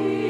Amen.